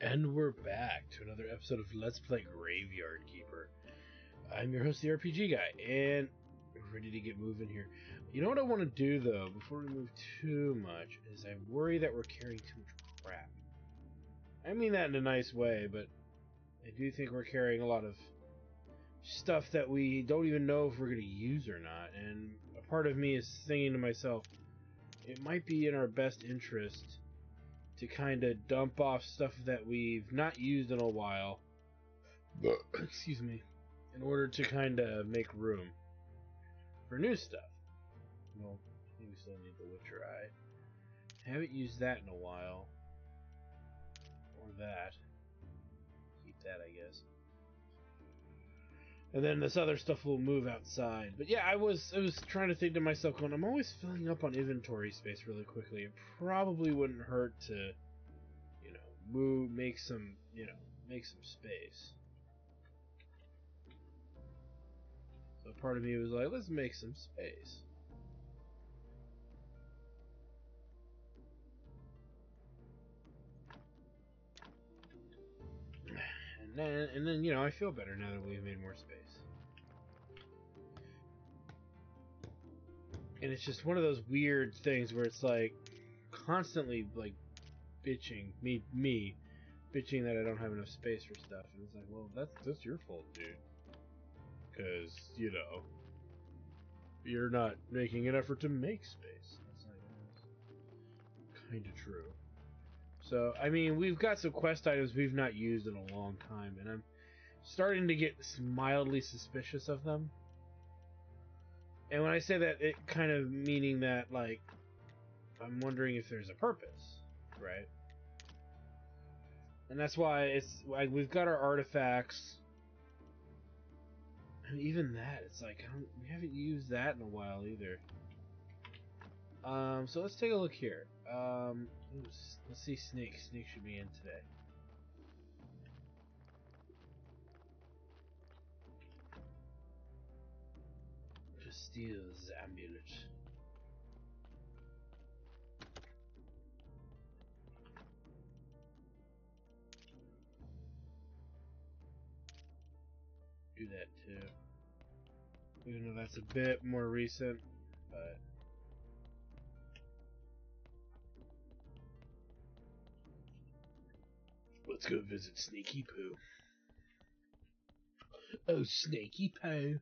And we're back to another episode of Let's Play Graveyard Keeper. I'm your host, the RPG Guy, and ready to get moving here. You know what I want to do, though, before we move too much, is I worry that we're carrying too much crap. I mean that in a nice way, but I do think we're carrying a lot of stuff that we don't even know if we're going to use or not, and a part of me is thinking to myself, it might be in our best interest to kind of dump off stuff that we've not used in a while. But excuse me. In order to kind of make room for new stuff. Well, I think we still need the Witcher Eye. Haven't used that in a while. Or that. Keep that, I guess. And then this other stuff will move outside. But yeah, I was I was trying to think to myself, going, I'm always filling up on inventory space really quickly. It probably wouldn't hurt to, you know, move, make some, you know, make some space. So part of me was like, let's make some space. And then, and then, you know, I feel better now that we've made more space. And it's just one of those weird things where it's like constantly like bitching me me bitching that I don't have enough space for stuff, and it's like, well, that's that's your fault, dude. Because you know you're not making an effort to make space. That's like kind of true. So, I mean, we've got some quest items we've not used in a long time, and I'm starting to get mildly suspicious of them. And when I say that, it kind of meaning that, like, I'm wondering if there's a purpose, right? And that's why it's like we've got our artifacts. And even that, it's like we haven't used that in a while either. Um, so let's take a look here. Um, let's see Snake. Snake should be in today. Just steal his amulet. Do that too. Even though that's a bit more recent, but Let's go visit Sneaky Poo. Oh, Snaky Poo.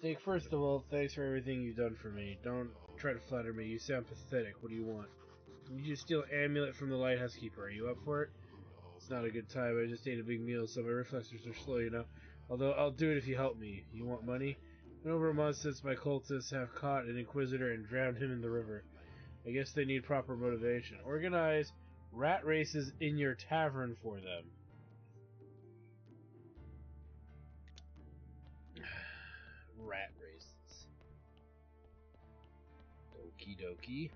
Snake, first of all, thanks for everything you've done for me. Don't try to flatter me. You sound pathetic. What do you want? You just steal amulet from the lighthouse keeper. Are you up for it? It's not a good time. I just ate a big meal, so my reflexes are slow, you know. Although I'll do it if you help me. You want money? Been over a month since my cultists have caught an Inquisitor and drowned him in the river. I guess they need proper motivation. Organize rat races in your tavern for them. Rat races. Okie dokie.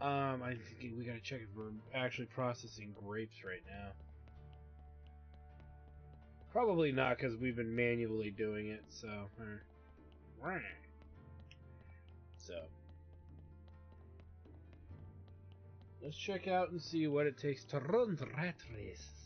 Um, I think we gotta check if we're actually processing grapes right now. Probably not, because we've been manually doing it, so... So... Let's check out and see what it takes to run the rat race.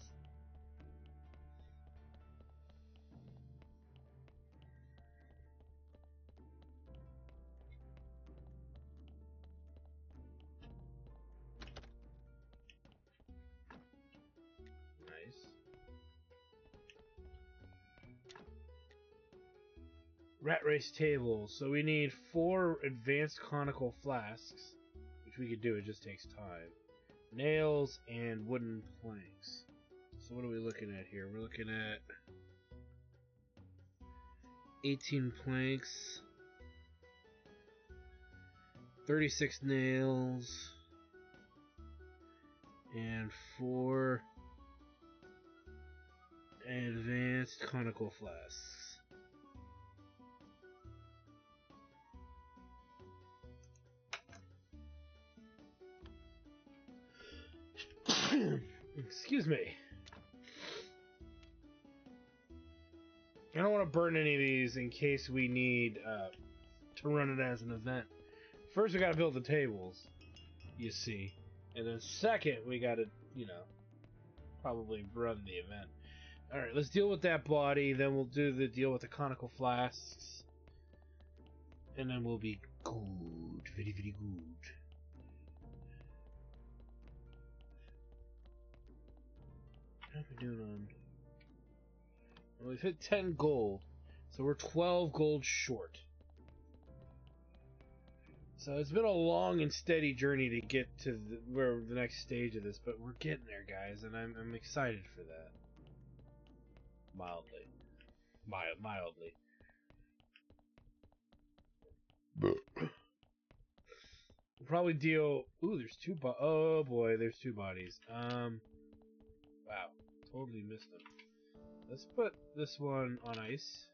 Rat race table. So we need four advanced conical flasks, which we could do. It just takes time. Nails and wooden planks. So what are we looking at here? We're looking at 18 planks, 36 nails, and four advanced conical flasks. Excuse me. I don't want to burn any of these in case we need uh, to run it as an event. First, we got to build the tables, you see. And then second, we got to, you know, probably run the event. Alright, let's deal with that body, then we'll do the deal with the conical flasks. And then we'll be good. Very, very good. We doing on... Well, we've hit 10 gold, so we're 12 gold short. So it's been a long and steady journey to get to the, where the next stage of this, but we're getting there, guys, and I'm, I'm excited for that. Mildly. Mild, mildly. we'll probably deal. Ooh, there's two. Bo- oh boy, there's two bodies. Um. Totally missed them. Let's put this one on ice.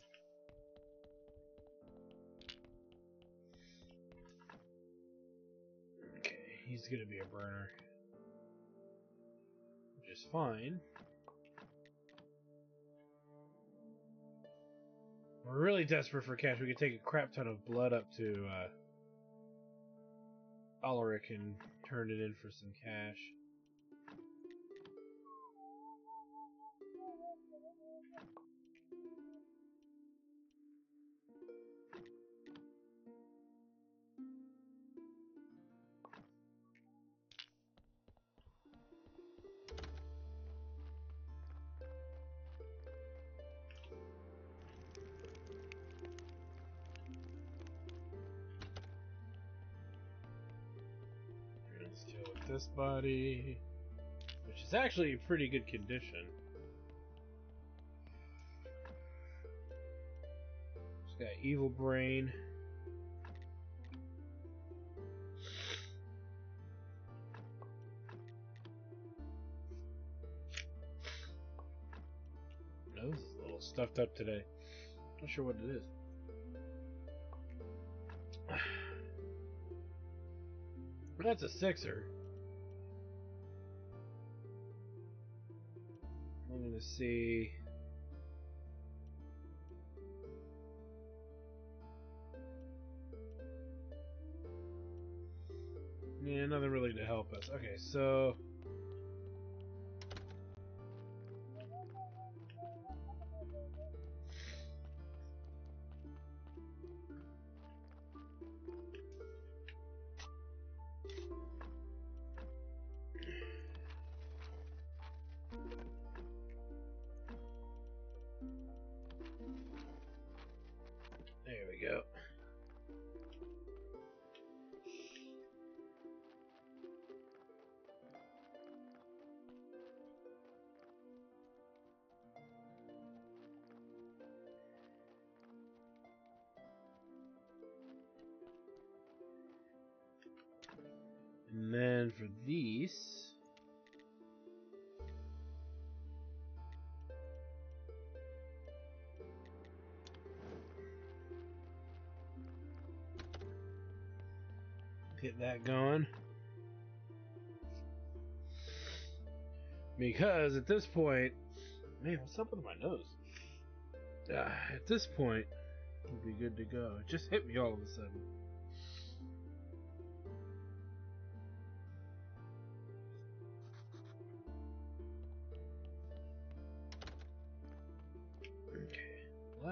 Okay, he's gonna be a burner. Which is fine. We're really desperate for cash. We could take a crap ton of blood up to uh, Alaric and turn it in for some cash. Body, which is actually in pretty good condition. It's got evil brain. Nose is a little stuffed up today. Not sure what it is. But that's a sixer. Gonna see. Yeah, nothing really to help us. Okay, so. Then for these, get that going. Because at this point, man, what's up with my nose? Uh, at this point, we'll be good to go. It just hit me all of a sudden.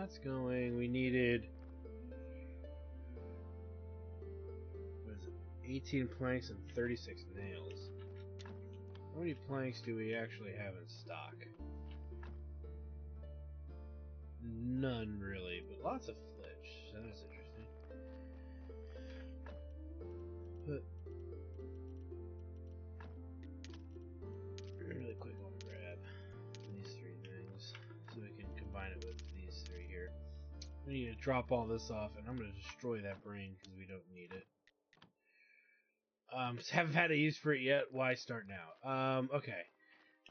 That's going. We needed. What is it? 18 planks and 36 nails. How many planks do we actually have in stock? None really, but lots of flitch. That is interesting. We need to drop all this off, and I'm going to destroy that brain because we don't need it. Um, haven't had a use for it yet. Why start now? Um, okay.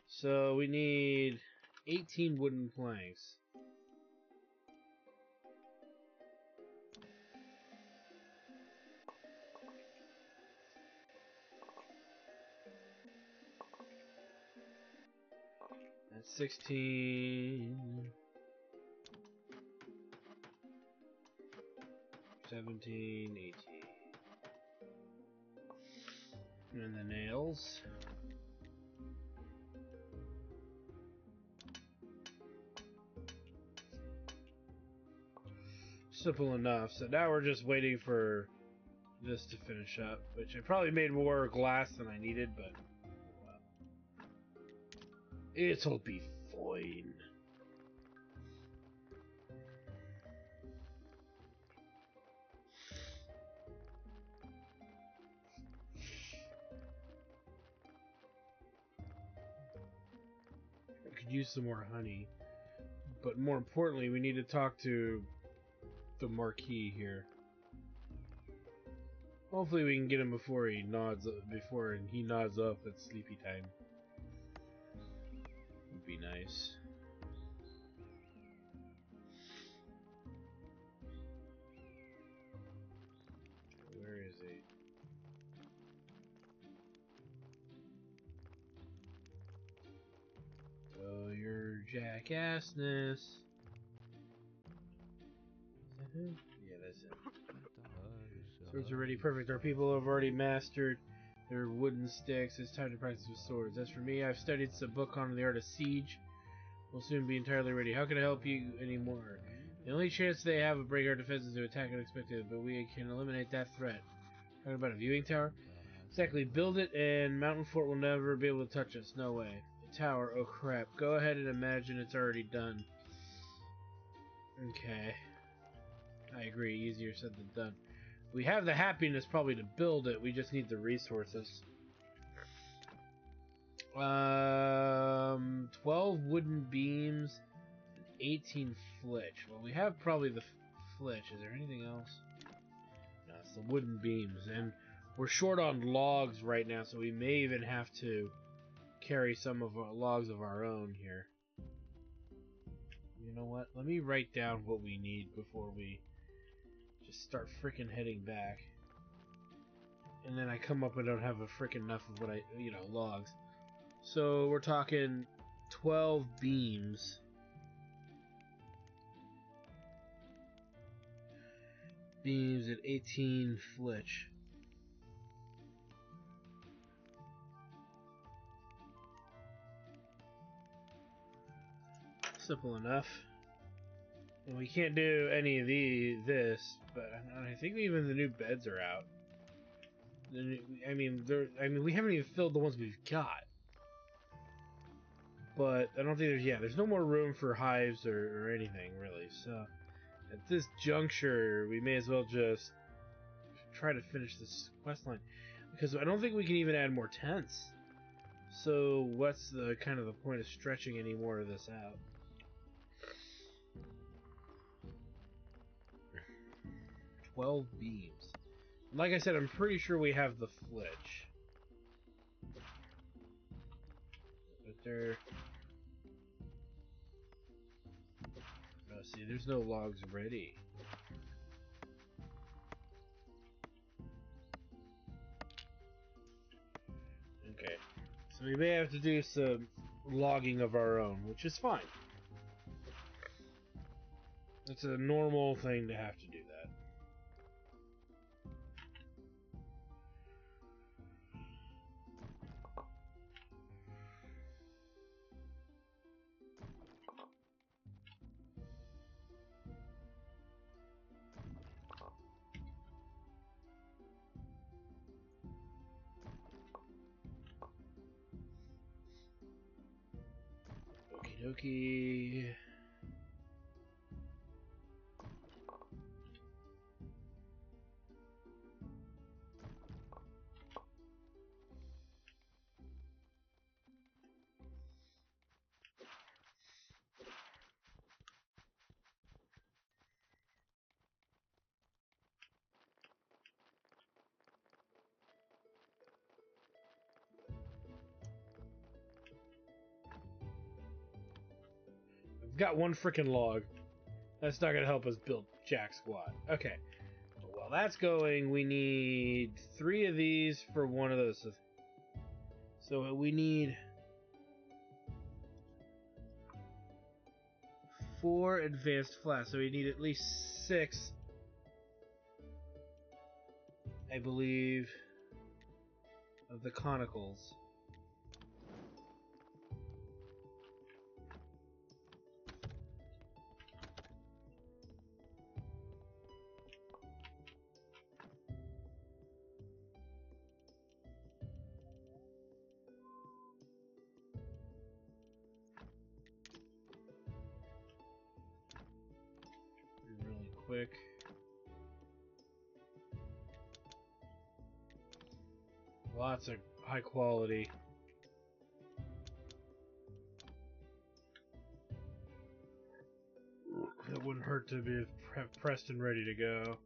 So we need 18 wooden planks. That's 16. 17, 18. And the nails. Simple enough. So now we're just waiting for this to finish up, which I probably made more glass than I needed, but it'll be fine. Use some more honey, but more importantly, we need to talk to the Marquis here. Hopefully we can get him before he nods before he nods off at sleepy time. Would be nice. Your jackassness. Is that him? Yeah, that's him. Swords are already perfect. Our people have already mastered their wooden sticks. It's time to practice with swords. As for me, I've studied some book on the art of siege. We'll soon be entirely ready. How can I help you anymore? The only chance they have of breaking our defenses is to attack unexpected, but we can eliminate that threat. Talking about a viewing tower? Exactly. Build it, and Mountain Fort will never be able to touch us. No way. Tower. Oh crap. Go ahead and imagine it's already done. Okay. I agree. Easier said than done. We have the happiness probably to build it. We just need the resources. Um, 12 wooden beams, 18 flitch. Well, we have probably the flitch. Is there anything else? No, it's the wooden beams. And we're short on logs right now, so we may even have to carry some of our logs of our own here. You know what? Let me write down what we need before we just start freaking heading back. And then I come up and don't have a freaking enough of what I, you know, logs. So we're talking 12 beams. Beams at 18 flitch. Simple enough. And we can't do any of the this, but I think even the new beds are out. I mean, there. I mean, we haven't even filled the ones we've got. But I don't think there's yeah, there's no more room for hives or, or anything really. So at this juncture, we may as well just try to finish this quest line because I don't think we can even add more tents. So what's the kind of the point of stretching any more of this out? 12 beams. Like I said, I'm pretty sure we have the flitch. But there... Oh, see, there's no logs ready. Okay. So we may have to do some logging of our own, which is fine. It's a normal thing to have to do that. Got one freaking log. That's not gonna help us build jack squat. Okay. While that's going, we need three of these for one of those. So uh, we need four advanced flats, so we need at least six. I believe of the conicals. Quick. Lots of high quality. It wouldn't hurt to be pre- pressed and ready to go.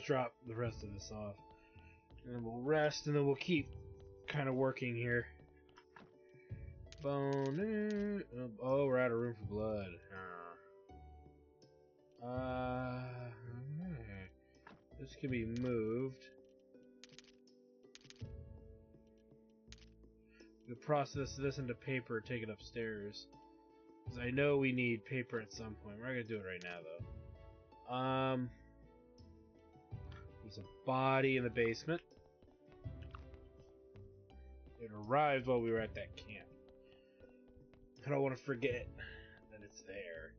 Just drop the rest of this off. And we'll rest, and then we'll keep kind of working here. Bone. Oh, we're out of room for blood. Uh, this can be moved. We process this into paper, take it upstairs. Because I know we need paper at some point. We're not gonna do it right now, though. Um, there's a body in the basement. It arrived while we were at that camp. I don't want to forget that it's there.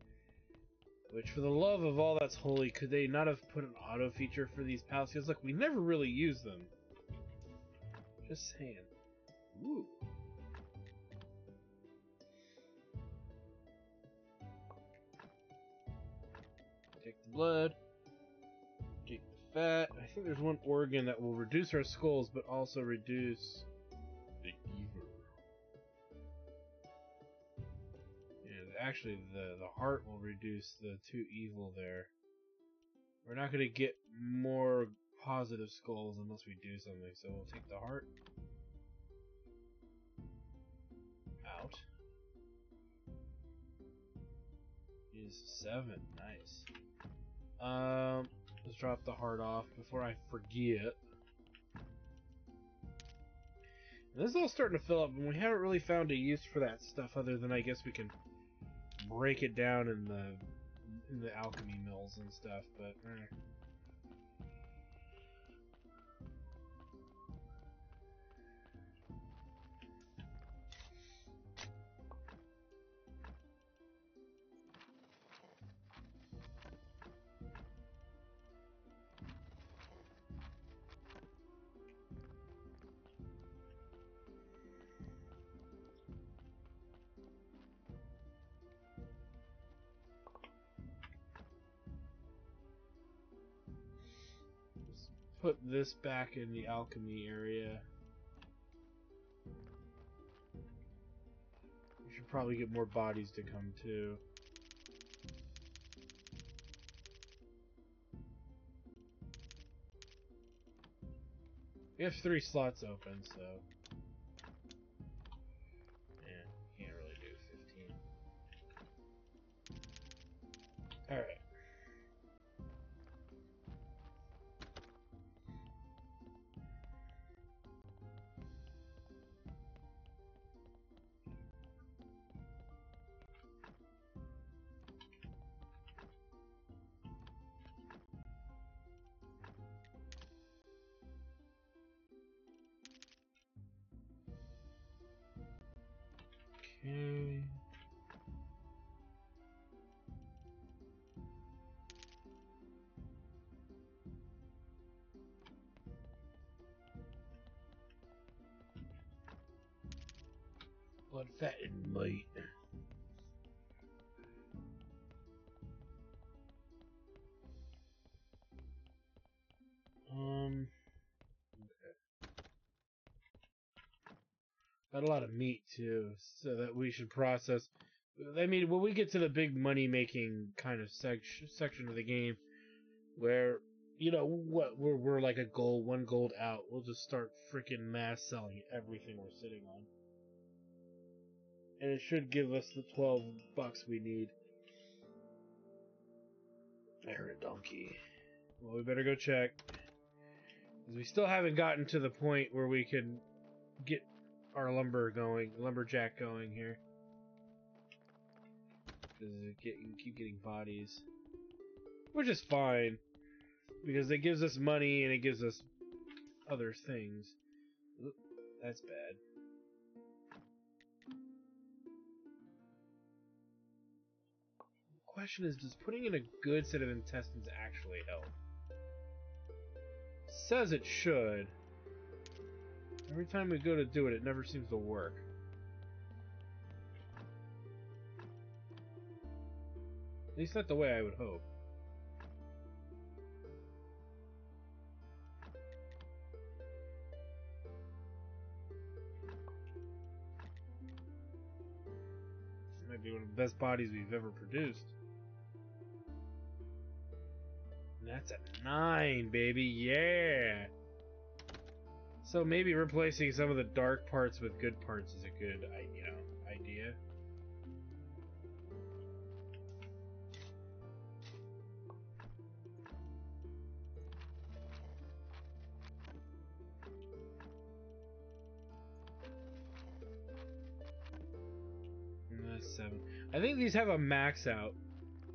Which, for the love of all that's holy, could they not have put an auto feature for these pals? Because, look, we never really use them. Just saying. Ooh. Take the blood. Fat. I think there's one organ that will reduce our skulls, but also reduce the evil. And actually, the the heart will reduce the two evil there. We're not gonna get more positive skulls unless we do something. So we'll take the heart out. Is seven. Nice. Um, let's drop the heart off before I forget. This is all starting to fill up, and we haven't really found a use for that stuff other than I guess we can break it down in the in the alchemy mills and stuff. But eh. This back in the alchemy area. We should probably get more bodies to come too. We have three slots open, so. Yeah, can't really do 15. Alright. And meat. Um. Got a lot of meat too, so that we should process. I mean, when we get to the big money making kind of sec- section of the game, where you know what we're we're like a gold, one gold out, we'll just start freaking mass selling everything we're sitting on, and it should give us the twelve bucks we need. I heard a donkey. Well, we better go check. Because we still haven't gotten to the point where we can get our lumber going, lumberjack going here. Because get, keep getting bodies. Which is fine. Because it gives us money and it gives us other things. That's bad. Question is, does putting in a good set of intestines actually help? says it should. Every time we go to do it, it never seems to work. At least not the way I would hope. This might be one of the best bodies we've ever produced. That's a nine, baby. Yeah. So maybe replacing some of the dark parts with good parts is a good, you know, idea. That's seven. I think these have a max out.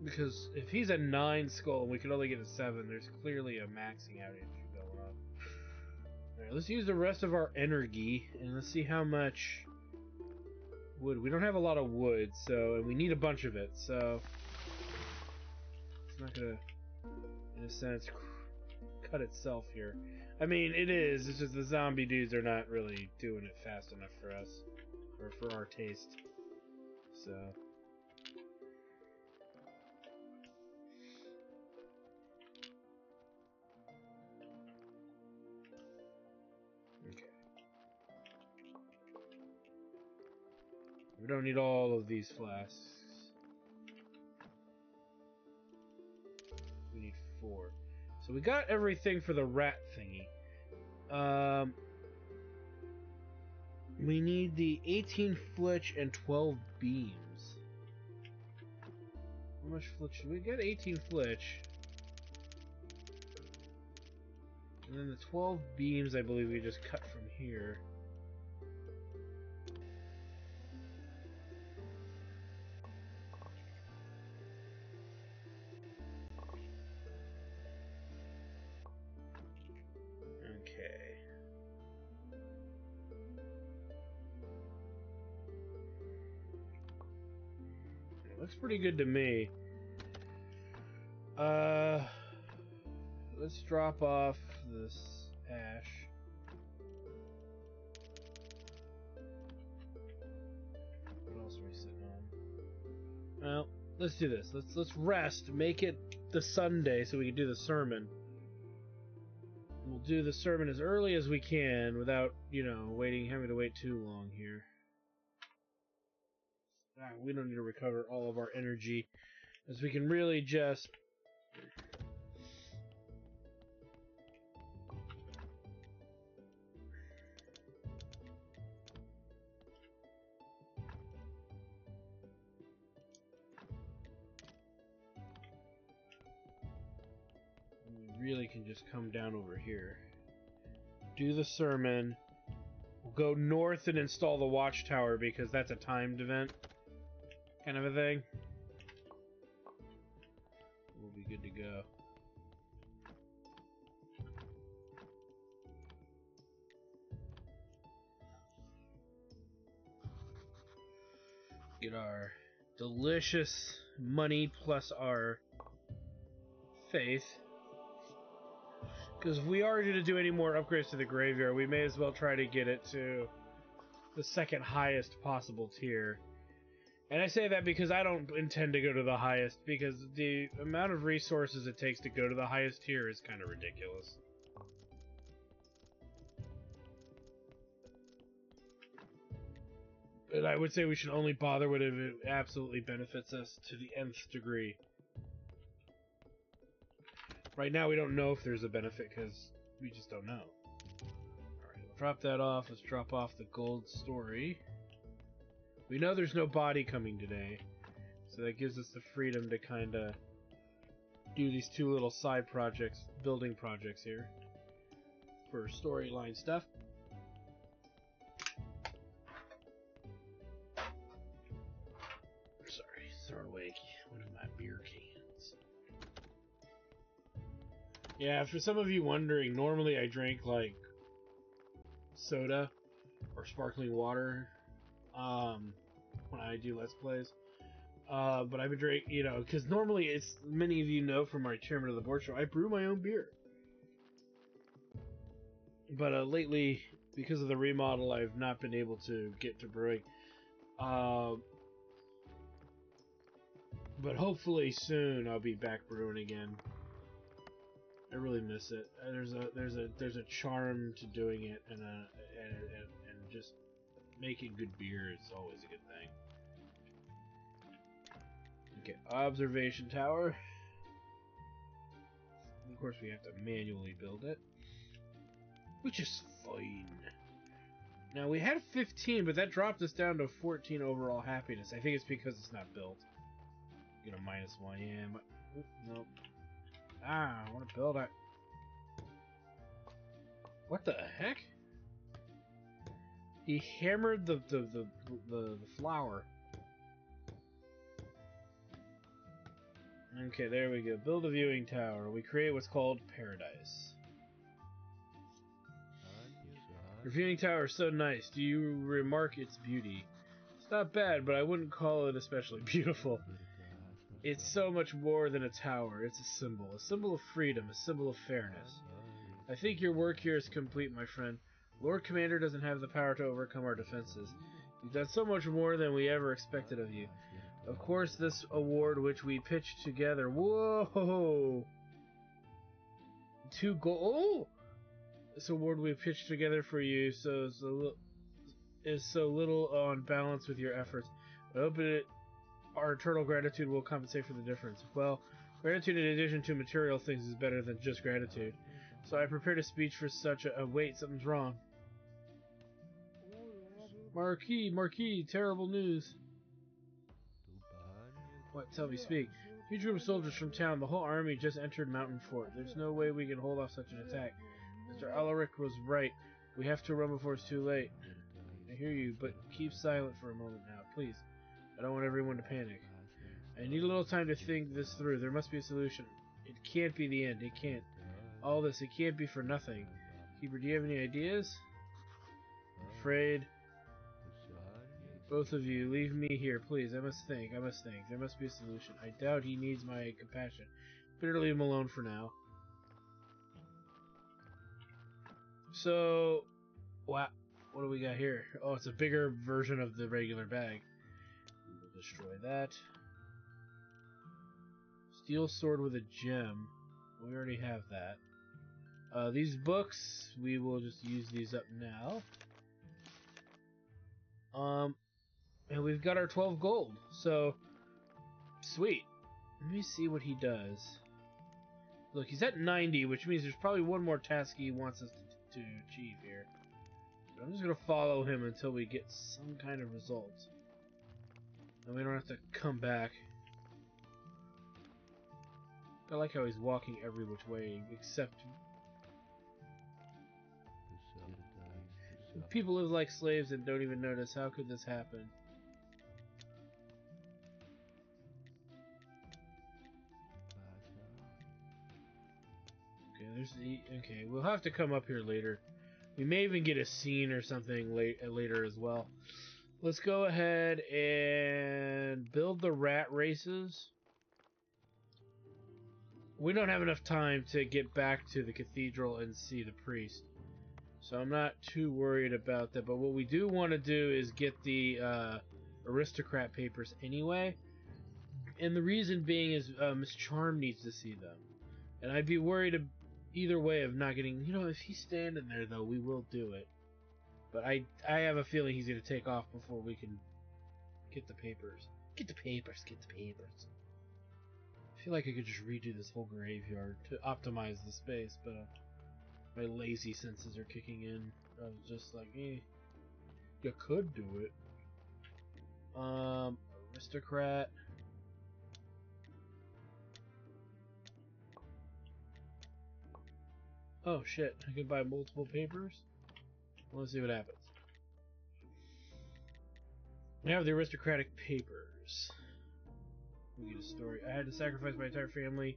Because if he's a 9 skull and we can only get a 7, there's clearly a maxing out issue going on. Alright, let's use the rest of our energy and let's see how much wood. We don't have a lot of wood, so and we need a bunch of it, so it's not gonna, in a sense, cut itself here. I mean, it is. It's just the zombie dudes are not really doing it fast enough for us, or for our taste. So. We don't need all of these flasks. We need four. So we got everything for the rat thingy. Um, we need the 18 flitch and 12 beams. How much flitch? We get 18 flitch. And then the 12 beams, I believe we just cut from here. Pretty good to me. Uh, let's drop off this ash. What else are we sitting on? Well, let's do this. Let's let's rest. Make it the Sunday so we can do the sermon. We'll do the sermon as early as we can without, you know, waiting having to wait too long here. Ah, we don't need to recover all of our energy, as we can really just really can just come down over here. Do the sermon. We'll go north and install the watchtower because that's a timed event kind of a thing. We'll be good to go. Get our delicious money plus our faith. Because if we are going to do any more upgrades to the graveyard, we may as well try to get it to the second highest possible tier. And I say that because I don't intend to go to the highest, because the amount of resources it takes to go to the highest tier is kind of ridiculous. And I would say we should only bother with it if it absolutely benefits us to the nth degree. Right now, we don't know if there's a benefit because we just don't know. Alright, drop that off. Let's drop off the gold story. We know there's no body coming today, so that gives us the freedom to kind of do these two little side projects, building projects here for storyline stuff. Sorry, throw away one of my beer cans. Yeah, for some of you wondering, normally I drink like soda or sparkling water um, when I do Let's Plays. Uh, but I've been drinking, you know, because normally it's many of you know from my chairman of the board show, I brew my own beer. But uh, lately, because of the remodel, I've not been able to get to brewing. Uh, but hopefully soon I'll be back brewing again. I really miss it. Uh, There's a there's a there's a charm to doing it, and a, and, and, and just making good beer is always a good thing. Okay, observation tower. Of course, we have to manually build it, which is fine. Now we had 15, but that dropped us down to 14 overall happiness. I think it's because it's not built. You know, minus one. Yeah, but, nope. Ah, I want to build it. What the heck? He hammered the the the the, the flower. Okay, there we go. Build a viewing tower. We create what's called paradise. Your viewing tower is so nice. Do you remark its beauty? It's not bad, but I wouldn't call it especially beautiful. It's so much more than a tower. It's a symbol. A symbol of freedom. A symbol of fairness. I think your work here is complete, my friend. Lord Commander doesn't have the power to overcome our defenses. You've done so much more than we ever expected of you. Of course, this award which we pitched together. Whoa! Two gold. Oh! This award we pitched together for you so so is so little on balance with your efforts. I hope it, our eternal gratitude will compensate for the difference. Well, gratitude in addition to material things is better than just gratitude. So I prepared a speech for such a. Uh, wait, something's wrong. Marquis, Marquis, terrible news. What? Tell me, speak. Huge group of soldiers from town. The whole army just entered Mountain Fort. There's no way we can hold off such an attack. Mr. Alaric was right. We have to run before it's too late. I hear you, but keep silent for a moment now, please. I don't want everyone to panic. I need a little time to think this through. There must be a solution. It can't be the end. It can't. All this, it can't be for nothing. Keeper, do you have any ideas? Afraid. Both of you, leave me here, please. I must think. I must think. There must be a solution. I doubt he needs my compassion. Better leave him alone for now. So, wow. What do we got here? Oh, it's a bigger version of the regular bag. We will destroy that. Steel sword with a gem. We already have that. Uh, these books, we will just use these up now. Um, and we've got our 12 gold. So, sweet. Let me see what he does. Look, he's at 90, which means there's probably one more task he wants us to, to achieve here. But I'm just going to follow him until we get some kind of result. And we don't have to come back. I like how he's walking every which way, except... People live like slaves and don't even notice. How could this happen? There's the... Okay, we'll have to come up here later. We may even get a scene or something late, later as well. Let's go ahead and build the rat races. We don't have enough time to get back to the cathedral and see the priest. So I'm not too worried about that. But what we do want to do is get the uh, aristocrat papers anyway. And the reason being is uh, Miss Charm needs to see them. And I'd be worried either way of not getting... You know, if he's standing there, though, we will do it. But I I have a feeling he's gonna take off before we can get the papers. Get the papers. Get the papers. I feel like I could just redo this whole graveyard to optimize the space, but uh, my lazy senses are kicking in. I was just like, eh, you could do it. Um, aristocrat. Oh shit, I can buy multiple papers? Let's see what happens. We have the aristocratic papers. We get a story. I had to sacrifice my entire family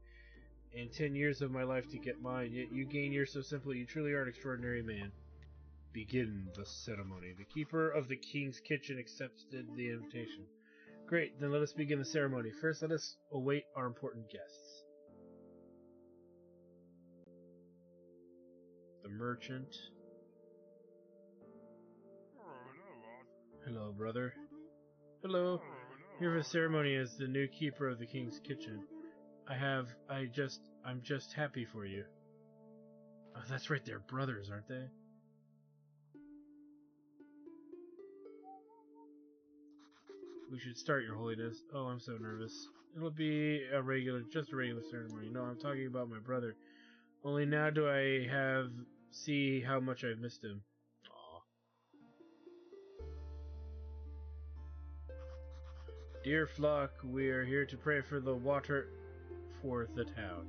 and ten years of my life to get mine, yet you gain yours so simply. You truly are an extraordinary man. Begin the ceremony. The keeper of the king's kitchen accepted the invitation. Great, then let us begin the ceremony. First, let us await our important guests. The merchant. Hello, brother. Hello. Here for the ceremony as the new keeper of the king's kitchen. I have, I just, I'm just happy for you. Oh, that's right, they're brothers, aren't they? We should start, Your Holiness. Oh, I'm so nervous. It'll be a regular, just a regular ceremony. No, I'm talking about my brother. Only now do I have see how much I've missed him. Aw. Dear flock, we are here to pray for the water for the town.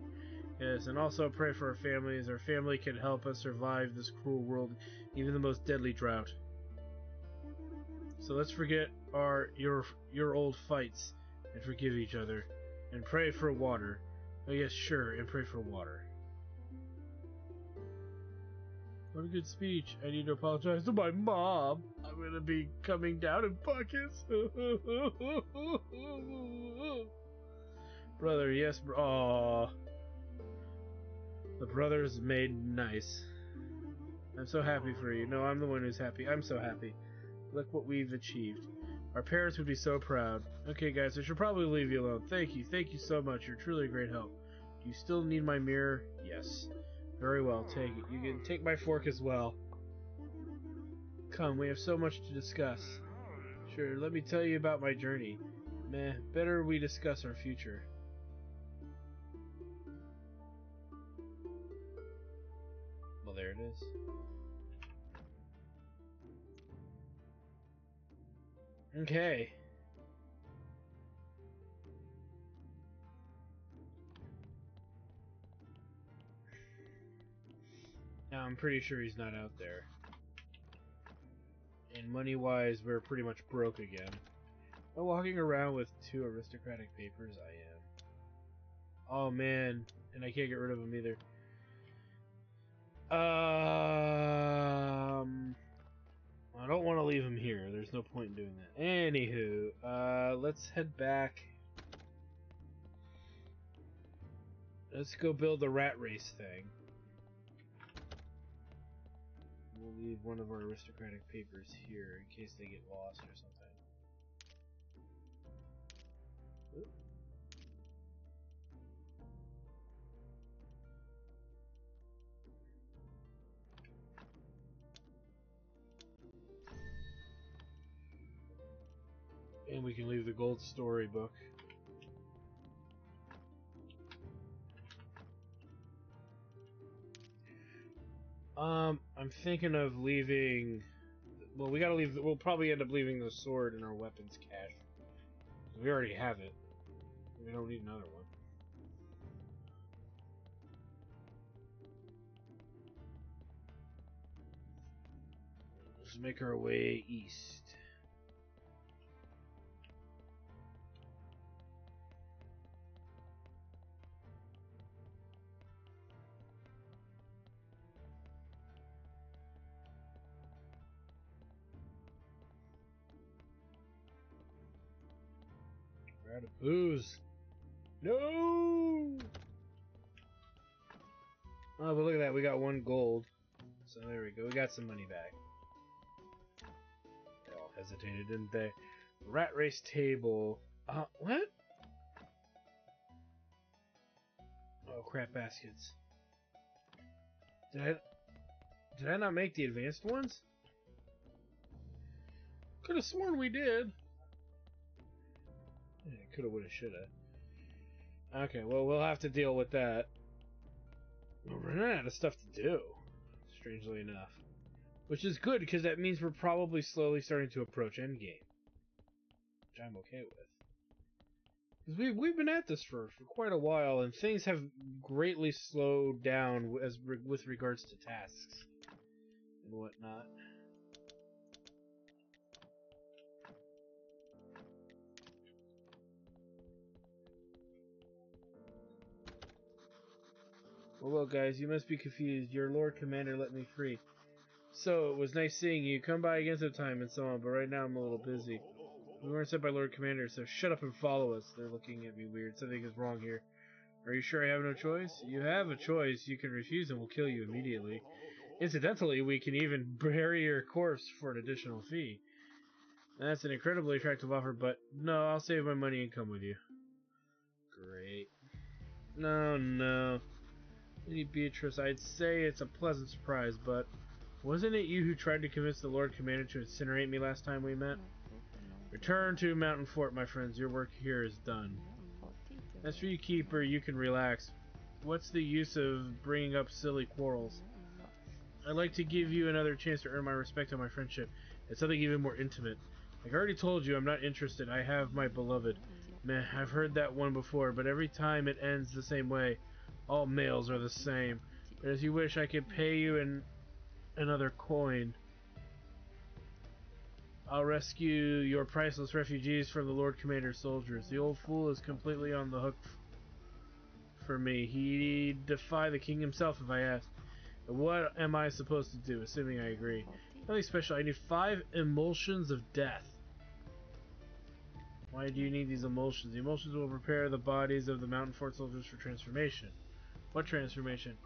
Yes, and also pray for our families. Our family can help us survive this cruel world, even the most deadly drought. So let's forget our your your old fights and forgive each other, and pray for water. Oh yes, sure, and pray for water. What a good speech. I need to apologize to my mom. I'm gonna be coming down in buckets. Brother, yes, bro. Aww. The brothers made nice. I'm so happy for you. No, I'm the one who's happy. I'm so happy. Look what we've achieved. Our parents would be so proud. Okay, guys, I should probably leave you alone. Thank you. Thank you so much. You're truly a great help. Do you still need my mirror? Yes. Very well, take it. You can take my fork as well. Come, we have so much to discuss. Sure, let me tell you about my journey. Meh, better we discuss our future. Well, there it is. Okay. Now, I'm pretty sure he's not out there. And money-wise, we're pretty much broke again. Am walking around with two aristocratic papers? I am. Oh man, and I can't get rid of them either. Um, I don't want to leave him here. There's no point in doing that. Anywho, uh, let's head back. Let's go build the rat race thing. We'll leave one of our aristocratic papers here in case they get lost or something. Oop. And we can leave the gold storybook. Um, I'm thinking of leaving. Well, we gotta leave. We'll probably end up leaving the sword in our weapons cache. We already have it. We don't need another one. Let's make our way east. Out of booze. No! Oh, but look at that. We got one gold. So there we go. We got some money back. They all hesitated, didn't they? Rat race table. Uh, what? Oh, crap baskets. Did I... Did I not make the advanced ones? Could have sworn we did. Coulda, woulda, shoulda. Okay, well, we'll have to deal with that. We're running out of stuff to do, strangely enough. Which is good, because that means we're probably slowly starting to approach endgame. Which I'm okay with. Because we, we've been at this for, for quite a while, and things have greatly slowed down as with regards to tasks and whatnot. Well, guys, you must be confused. Your Lord Commander let me free. So, it was nice seeing you. Come by again sometime and so on, but right now I'm a little busy. We weren't sent by Lord Commander, so shut up and follow us. They're looking at me weird. Something is wrong here. Are you sure I have no choice? You have a choice. You can refuse and we'll kill you immediately. Incidentally, we can even bury your corpse for an additional fee. That's an incredibly attractive offer, but no, I'll save my money and come with you. Great. No, no. Lady Beatrice, I'd say it's a pleasant surprise, but wasn't it you who tried to convince the Lord Commander to incinerate me last time we met? Return to Mountain Fort, my friends. Your work here is done. As for you, Keeper, you can relax. What's the use of bringing up silly quarrels? I'd like to give you another chance to earn my respect and my friendship. It's something even more intimate. Like I already told you, I'm not interested. I have my beloved. Meh, I've heard that one before, but every time it ends the same way. All males are the same. As you wish, I could pay you in another coin. I'll rescue your priceless refugees from the Lord Commander's soldiers. The old fool is completely on the hook for me. He'd defy the king himself if I asked. What am I supposed to do, assuming I agree? Nothing special. I need five emulsions of death. Why do you need these emulsions? The emulsions will prepare the bodies of the mountain fort soldiers for transformation. What transformation?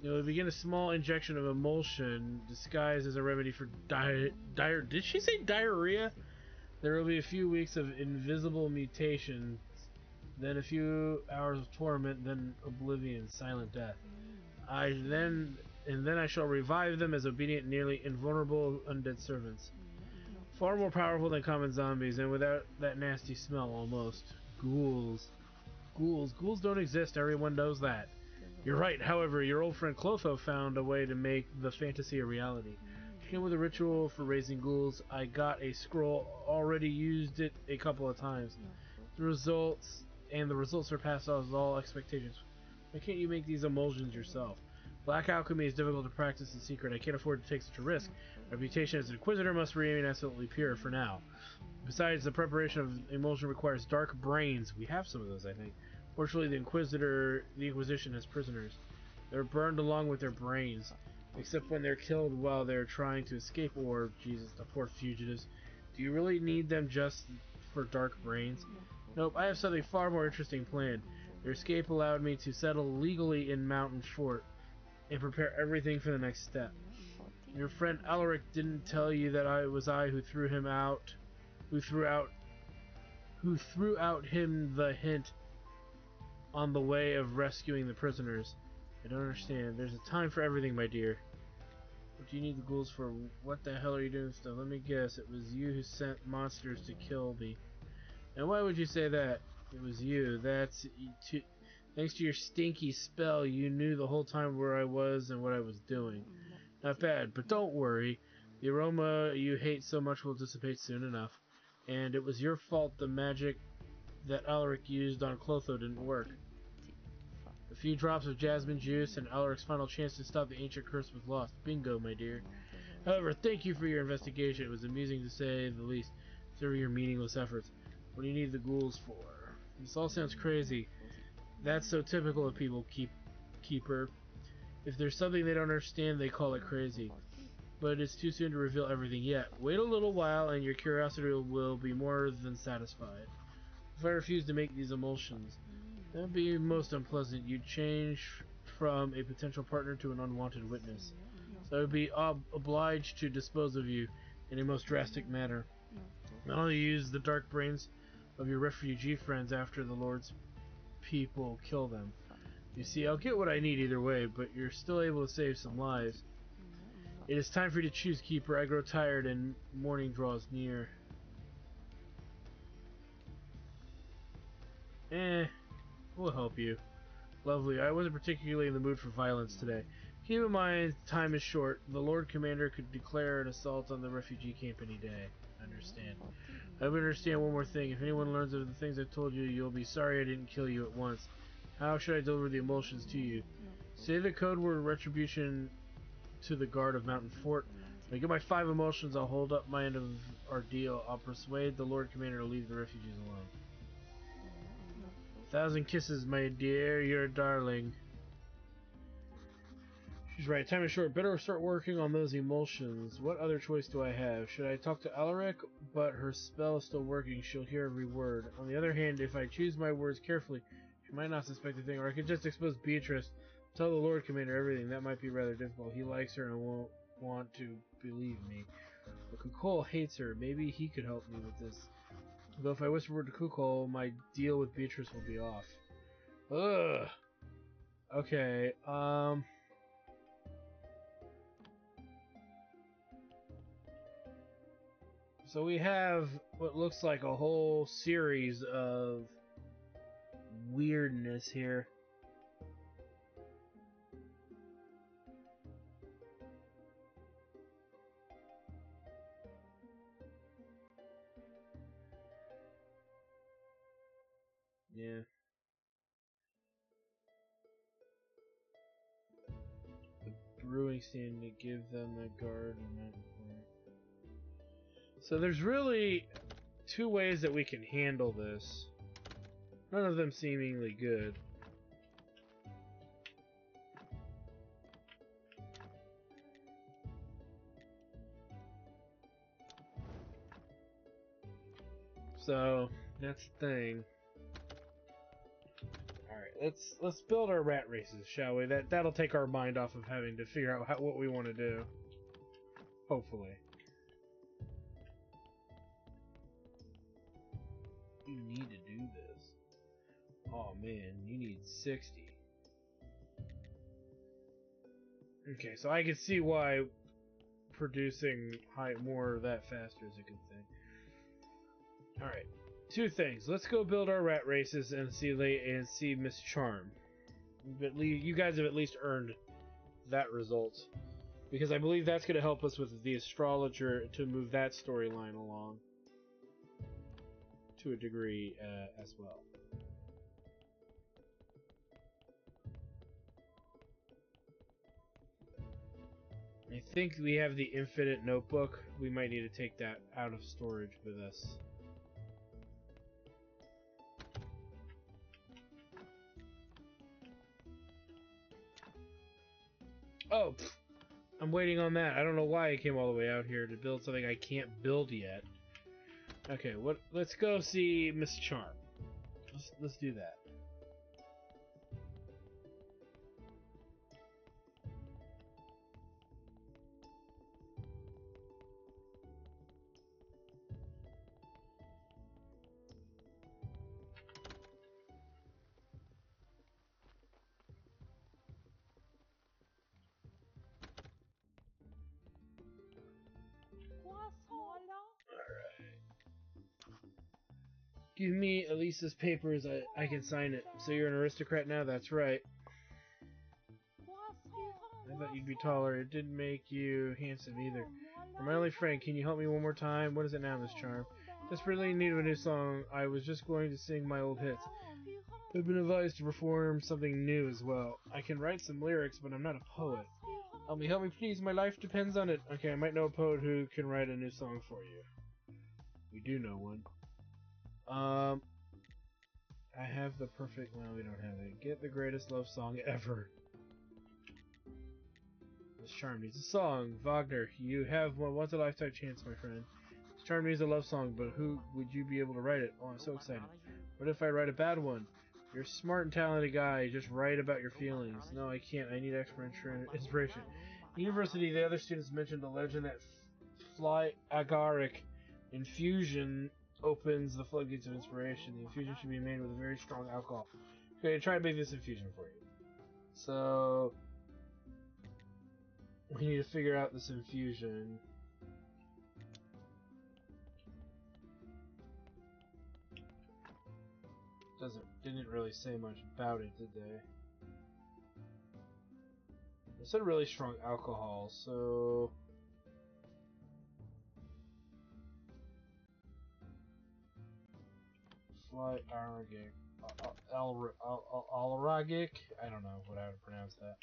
You'll begin a small injection of emulsion disguised as a remedy for di dire. Did she say diarrhea? There will be a few weeks of invisible mutations, then a few hours of torment, then oblivion, silent death. I then and then I shall revive them as obedient, nearly invulnerable undead servants. Far more powerful than common zombies, and without that nasty smell almost. Ghouls. Ghouls. Ghouls don't exist, everyone knows that. You're right, however, your old friend Clotho found a way to make the fantasy a reality. She came with a ritual for raising ghouls. I got a scroll, already used it a couple of times. The results, and the results surpassed all expectations. Why can't you make these emulsions yourself? Black alchemy is difficult to practice in secret. I can't afford to take such a risk. My reputation as an inquisitor must remain absolutely pure for now. Besides, the preparation of emulsion requires dark brains. We have some of those, I think. Fortunately, the Inquisitor, the Inquisition has prisoners. They're burned along with their brains, except when they're killed while they're trying to escape. Or, Jesus, the poor fugitives. Do you really need them just for dark brains? Nope, I have something far more interesting planned. Their escape allowed me to settle legally in Mountain Fort and prepare everything for the next step. Your friend Alaric didn't tell you that I was I who threw him out, who threw out, who threw out him the hint on the way of rescuing the prisoners. I don't understand. There's a time for everything, my dear. What do you need the ghouls for? What the hell are you doing stuff? Let me guess. It was you who sent monsters to kill me. And why would you say that? It was you. That's... Thanks to your stinky spell, you knew the whole time where I was and what I was doing. Not bad, but don't worry. The aroma you hate so much will dissipate soon enough. And it was your fault the magic that Alaric used on Clotho didn't work. Few drops of jasmine juice and Alaric's final chance to stop the ancient curse was lost. Bingo, my dear. However, thank you for your investigation. It was amusing to say the least, through your meaningless efforts. What do you need the ghouls for? This all sounds crazy. That's so typical of people, keep, Keeper. If there's something they don't understand, they call it crazy. But it's too soon to reveal everything yet. Wait a little while and your curiosity will be more than satisfied. If I refuse to make these emulsions, that'd be most unpleasant. You'd change from a potential partner to an unwanted witness. So I would be ob obliged to dispose of you in a most drastic manner. Not only use the dark brains of your refugee friends after the Lord's people kill them. You see, I'll get what I need either way, but you're still able to save some lives. It is time for you to choose, Keeper. I grow tired and morning draws near. Eh, we'll help you. Lovely. I wasn't particularly in the mood for violence today. Keep in mind, time is short. The Lord Commander could declare an assault on the refugee camp any day. I Understand. I would understand one more thing. If anyone learns of the things I've told you, you'll be sorry I didn't kill you at once. How should I deliver the emulsions to you? Say the code word retribution to the guard of Mountain Fort. When I get my five emulsions, I'll hold up my end of our deal. I'll persuade the Lord Commander to leave the refugees alone. Thousand kisses, my dear. You're a darling. She's right. Time is short. Better start working on those emulsions. What other choice do I have? Should I talk to Alaric? But her spell is still working. She'll hear every word. On the other hand, if I choose my words carefully, she might not suspect a thing. Or I could just expose Beatrice. Tell the Lord Commander everything. That might be rather difficult. He likes her and won't want to believe me. But Kukol hates her. Maybe he could help me with this. Though if I whisper to Kukol, my deal with Beatrice will be off. Ugh. Okay, um... So we have what looks like a whole series of weirdness here. Yeah. The brewing stand to give them the garden. So there's really two ways that we can handle this. None of them seemingly good. So that's the thing. Let's let's build our rat races, shall we? That that'll take our mind off of having to figure out how, what we want to do. Hopefully. You need to do this. Oh man, you need 60. Okay, so I can see why producing high, more that faster is a good thing. Alright, two things. Let's go build our rat races and see and see Miss Charm. But you guys have at least earned that result. Because I believe that's going to help us with the astrologer to move that storyline along to a degree uh, as well. I think we have the infinite notebook. We might need to take that out of storage with us. Oh, I'm waiting on that. I don't know why I came all the way out here to build something I can't build yet. Okay, what? Let's go see Miss Charm. Let's let's do that. Give me Elisa's papers, I, I can sign it. So you're an aristocrat now? That's right. I thought you'd be taller. It didn't make you handsome either. My only friend. Can you help me one more time? What is it now, Miss Charm? Desperately in need of a new song. I was just going to sing my old hits. I've been advised to perform something new as well. I can write some lyrics, but I'm not a poet. Help me, help me, please. My life depends on it. Okay, I might know a poet who can write a new song for you. We do know one. Um, I have the perfect. Well, we don't have it. Get the greatest love song ever. Miss Charm needs a song. Wagner, you have one once a lifetime chance, my friend. Miss Charm needs a love song, but who would you be able to write it? Oh, I'm so excited. What if I write a bad one? You're a smart and talented guy. Just write about your feelings. No, I can't. I need extra inspiration. University, the other students mentioned a legend that fly agaric infusion opens the floodgates of inspiration. The infusion should be made with a very strong alcohol. Okay, try to make this infusion for you. So, we need to figure out this infusion. Doesn't didn't really say much about it, did they? They said really strong alcohol, so Fly Aragic. Uh, uh, Alragic? I don't know what I would pronounce that.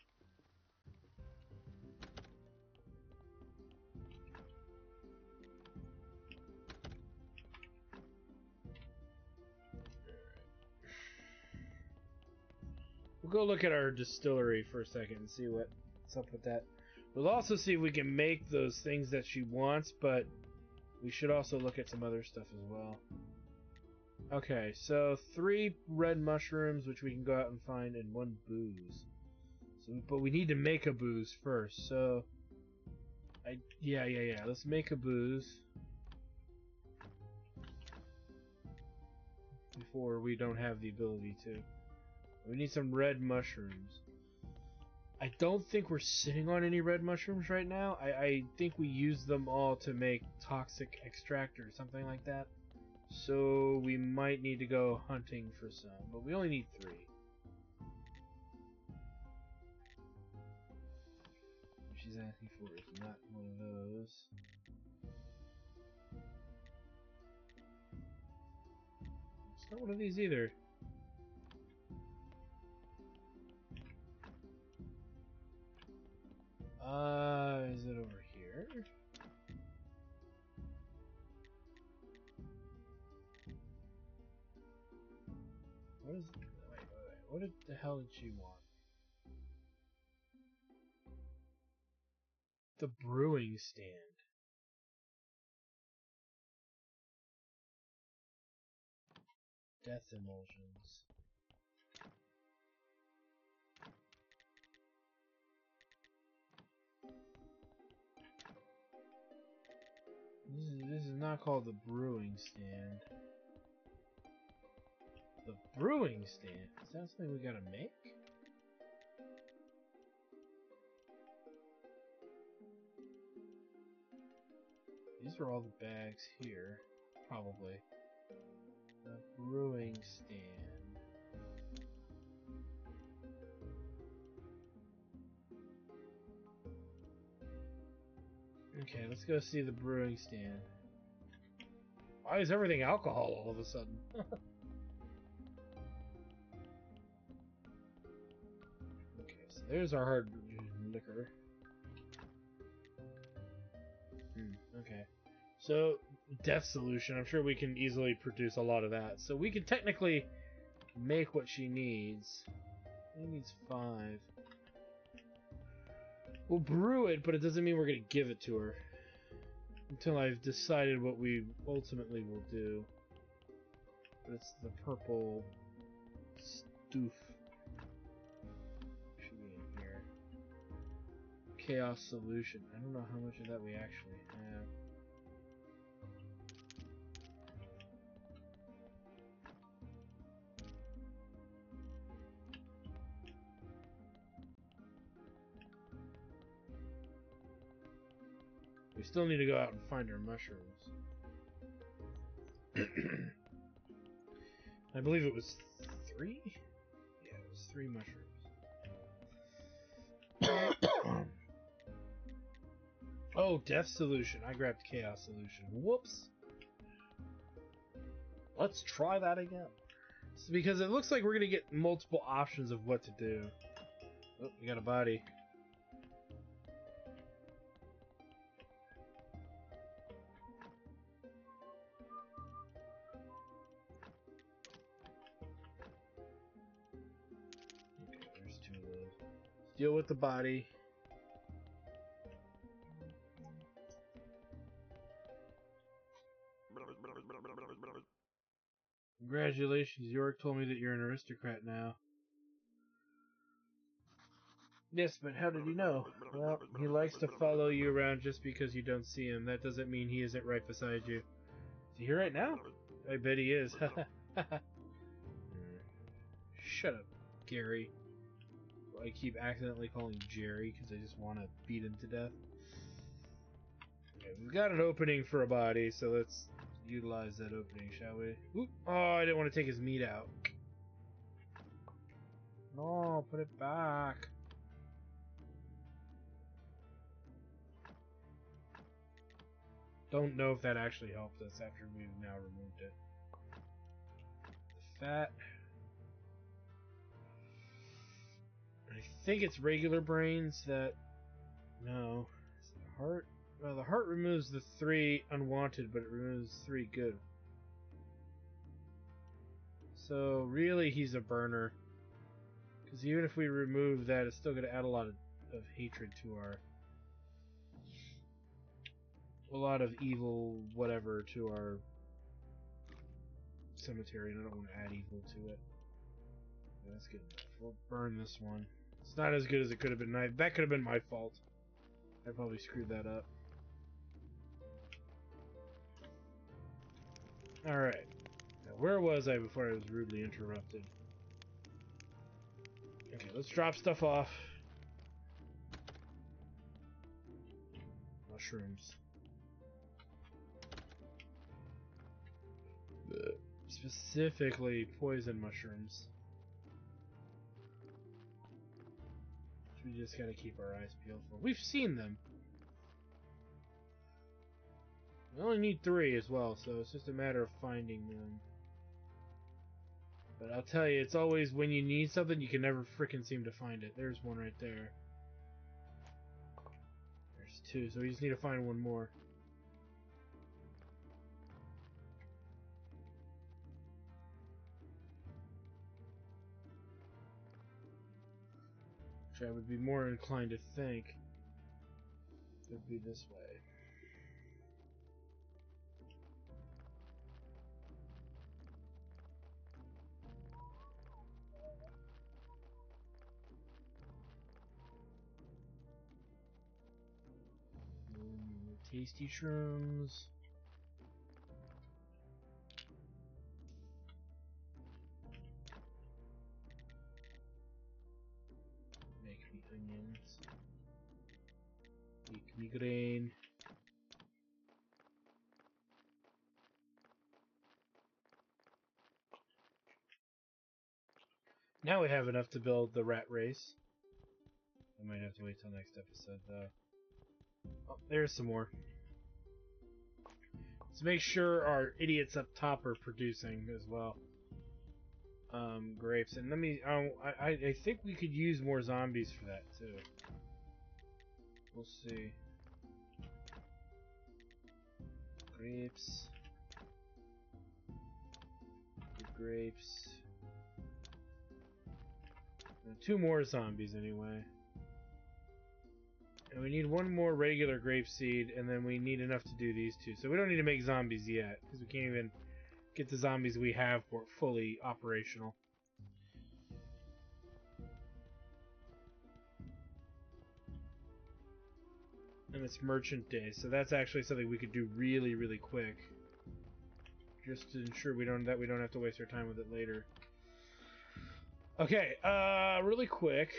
We'll go look at our distillery for a second and see what's up with that. We'll also see if we can make those things that she wants, but we should also look at some other stuff as well. Okay, so three red mushrooms, which we can go out and find, and one booze. So, but we need to make a booze first. So, I yeah yeah yeah. Let's make a booze before we don't have the ability to. We need some red mushrooms. I don't think we're sitting on any red mushrooms right now. I, I think we use them all to make toxic extract or something like that. So we might need to go hunting for some, but we only need three. She's asking for is not one of those. It's not one of these either. Uh, is it over? What the hell did she want? The brewing stand. Death emulsions. This is, this is not called the brewing stand. The brewing stand? Is that something we gotta make? These are all the bags here. Probably. The brewing stand. Okay, let's go see the brewing stand. Why is everything alcohol all of a sudden? There's our hard liquor. Hmm, okay. So, death solution. I'm sure we can easily produce a lot of that. So we can technically make what she needs. She needs five. We'll brew it, but it doesn't mean we're going to give it to her. Until I've decided what we ultimately will do. But it's the purple stoof. Chaos solution. I don't know how much of that we actually have. We still need to go out and find our mushrooms. I believe it was three? Yeah, it was three mushrooms. Oh, Death Solution. I grabbed Chaos Solution. Whoops. Let's try that again. Because it looks like we're going to get multiple options of what to do. Oh, we got a body. Okay, there's two of those. Deal with the body. Congratulations, York told me that you're an aristocrat now. Yes, but how did he know? Well, he likes to follow you around just because you don't see him. That doesn't mean he isn't right beside you. Is he here right now? I bet he is. Shut up, Gary. I keep accidentally calling Jerry because I just want to beat him to death. Okay, we've got an opening for a body, so let's utilize that opening, shall we? Oop. Oh, I didn't want to take his meat out. No, put it back. Don't know if that actually helped us after we've now removed it. The fat. I think it's regular brains that. No. Is it heart? Well, the heart removes the three unwanted, but it removes three good. So, really, he's a burner. Because even if we remove that, it's still going to add a lot of, of hatred to our. A lot of evil, whatever, to our cemetery, and I don't want to add evil to it. That's good enough. We'll burn this one. It's not as good as it could have been. That could have been my fault. I probably screwed that up. Alright. Where was I before I was rudely interrupted? Okay, let's drop stuff off. Mushrooms. Specifically, poison mushrooms. We just gotta keep our eyes peeled for. We've seen them! We only need three as well, so it's just a matter of finding them. But I'll tell you, it's always when you need something, you can never freaking seem to find it. There's one right there. There's two, so we just need to find one more. Which I would be more inclined to think would be this way. Tasty shrooms. Make me onions. Make me grain. Now we have enough to build the rat race. I might have to wait till next episode though. Oh, there's some more. Let's make sure our idiots up top are producing as well. Um, grapes. And let me... I, I, I think we could use more zombies for that, too. We'll see. Grapes. grapes. two more zombies, anyway. And we need one more regular grape seed, and then we need enough to do these two. So we don't need to make zombies yet, because we can't even get the zombies we have fully operational. And it's merchant day, so that's actually something we could do really, really quick. Just to ensure we don't that we don't have to waste our time with it later. Okay, uh really quick.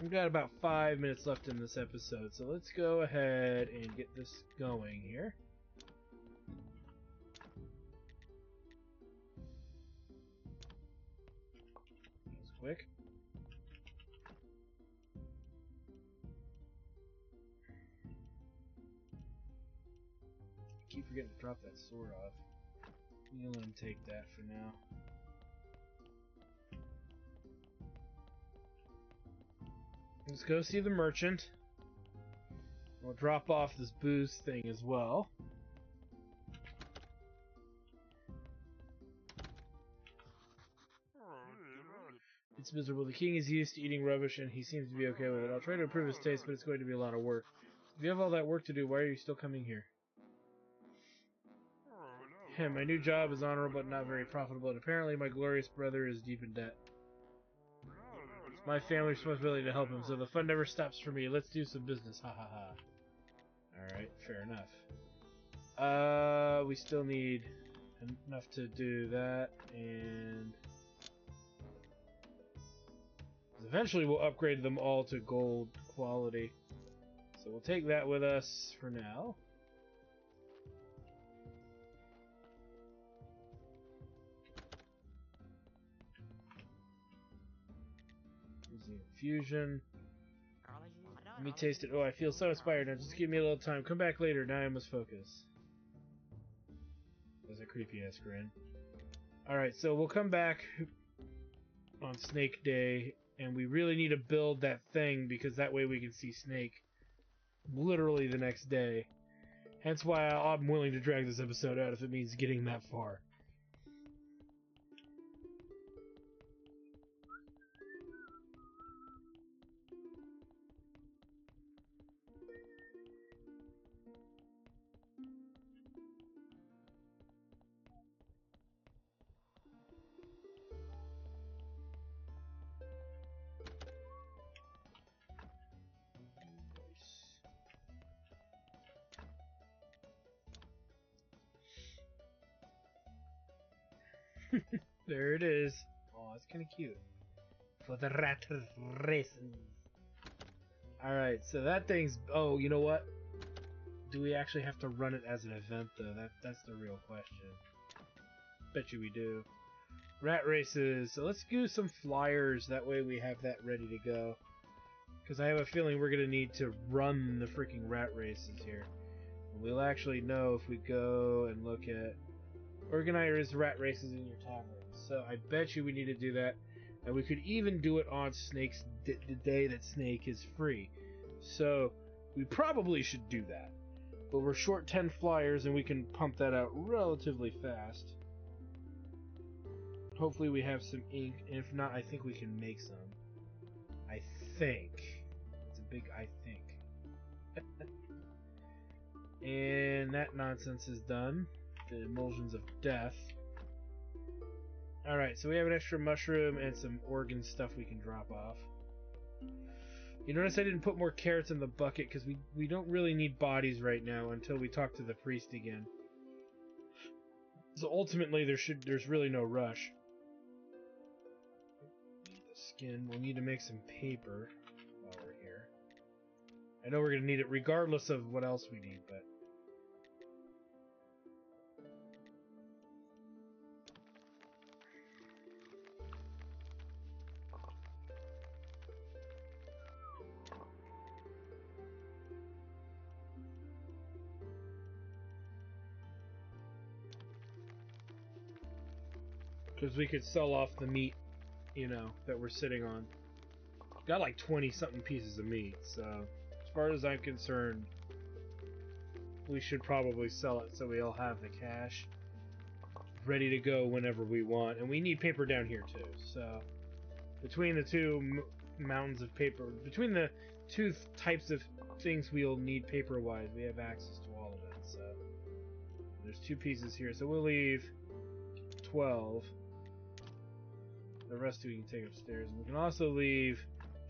We've got about five minutes left in this episode, so let's go ahead and get this going here. That was quick. I keep forgetting to drop that sword off. I'm gonna take that for now. Let's go see the merchant. We'll drop off this booze thing as well. It's miserable. The king is used to eating rubbish and he seems to be okay with it. I'll try to improve his taste, but it's going to be a lot of work. If you have all that work to do, why are you still coming here? My new job is honorable but not very profitable, and apparently my glorious brother is deep in debt. My family's responsibility to help him, so the fun never stops for me. Let's do some business. Ha ha ha. Alright, fair enough. Uh, we still need enough to do that, and... Eventually we'll upgrade them all to gold quality. So we'll take that with us for now. Infusion. Let me taste it. Oh, I feel so inspired now. Just give me a little time. Come back later. Now I must focus. That's a creepy ass grin. Alright, so we'll come back on Snake Day, and we really need to build that thing because that way we can see Snake literally the next day. Hence why I'm willing to drag this episode out if it means getting that far. there it is. Oh, it's kind of cute. For the rat races. Alright, so that thing's... Oh, you know what? Do we actually have to run it as an event, though? That That's the real question. Bet you we do. Rat races. So let's do some flyers. That way we have that ready to go. Because I have a feeling we're going to need to run the freaking rat races here. We'll actually know if we go and look at organize rat races in your tavern. So I bet you we need to do that. And we could even do it on Snake's d- the day that Snake is free. So we probably should do that. But we're short 10 flyers and we can pump that out relatively fast. Hopefully we have some ink. And if not, I think we can make some. I think. It's a big I think. and that nonsense is done the emulsions of death. Alright, so we have an extra mushroom and some organ stuff we can drop off. You notice I didn't put more carrots in the bucket because we, we don't really need bodies right now until we talk to the priest again. So ultimately there should there's really no rush. The skin. We'll need to make some paper while we're here. I know we're gonna need it regardless of what else we need, but Because we could sell off the meat, you know, that we're sitting on. Got like 20 something pieces of meat, so as far as I'm concerned, we should probably sell it so we all have the cash ready to go whenever we want. And we need paper down here too, so between the two mountains of paper, between the two types of things we'll need paper-wise, we have access to all of it, so there's two pieces here, so we'll leave 12. The rest we can take upstairs. And we can also leave...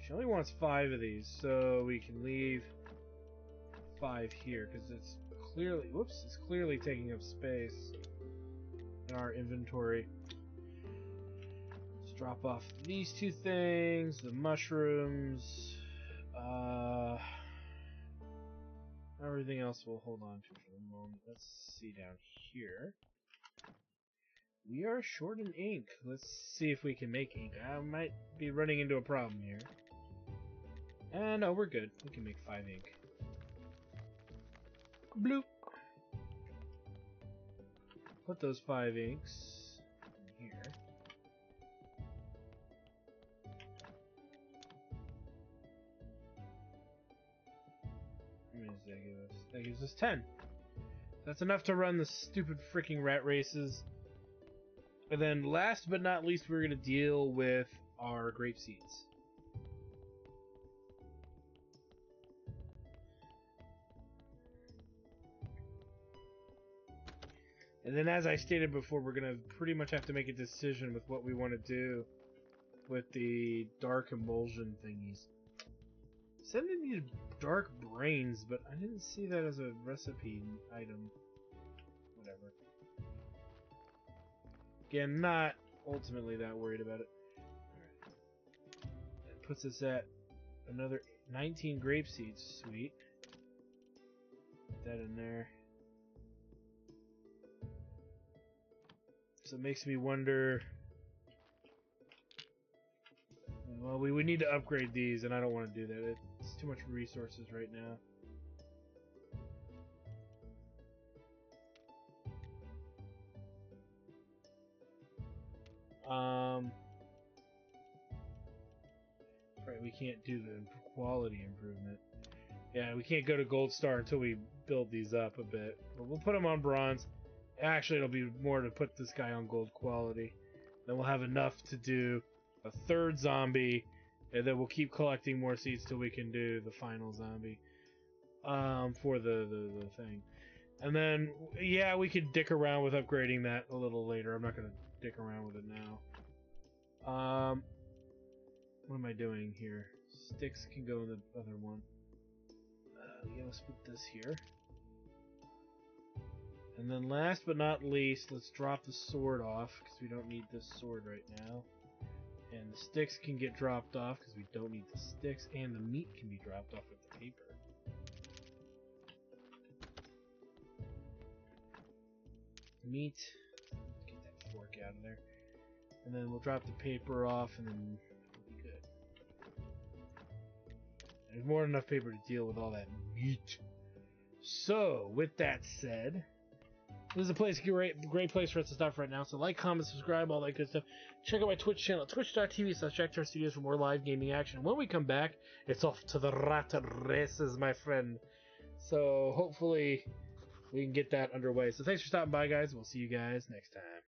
She only wants five of these, so we can leave five here, because it's clearly... Whoops, it's clearly taking up space in our inventory. Let's drop off these two things, the mushrooms, uh... Everything else we'll hold on to for the moment. Let's see down here. We are short in ink. Let's see if we can make ink. I might be running into a problem here. And no, we're good. We can make five ink. Bloop. Put those five inks in here. Does that give us? That gives us ten. That's enough to run the stupid freaking rat races. And then last but not least, we're going to deal with our grape seeds. And then as I stated before, we're going to pretty much have to make a decision with what we want to do with the dark emulsion thingies. They needed dark brains, but I didn't see that as a recipe item. Whatever. Again, not ultimately that worried about it. puts us at another 19 grape seeds. Sweet. Put that in there. So it makes me wonder. Well, we would need to upgrade these, and I don't want to do that. It's too much resources right now. Um, right, we can't do the quality improvement. Yeah, we can't go to gold star until we build these up a bit. But we'll put them on bronze. Actually, it'll be more to put this guy on gold quality. Then we'll have enough to do a third zombie, and then we'll keep collecting more seeds till we can do the final zombie um, for the, the, the thing. And then, yeah, we could dick around with upgrading that a little later. I'm not going to dick around with it now. Um, what am I doing here? Sticks can go in the other one. Uh, yeah, let's put this here. And then last but not least, let's drop the sword off, because we don't need this sword right now. And the sticks can get dropped off, because we don't need the sticks, and the meat can be dropped off with the paper. Meat, fork out of there. And then we'll drop the paper off, and then we'll be good. There's more than enough paper to deal with all that meat. So, with that said, this is a place, great, great place for us to stop right now. So like, comment, subscribe, all that good stuff. Check out my Twitch channel, twitch.tv slash Jacktard Studios for more live gaming action. When we come back, it's off to the rat races, my friend. So hopefully we can get that underway. So thanks for stopping by, guys. We'll see you guys next time.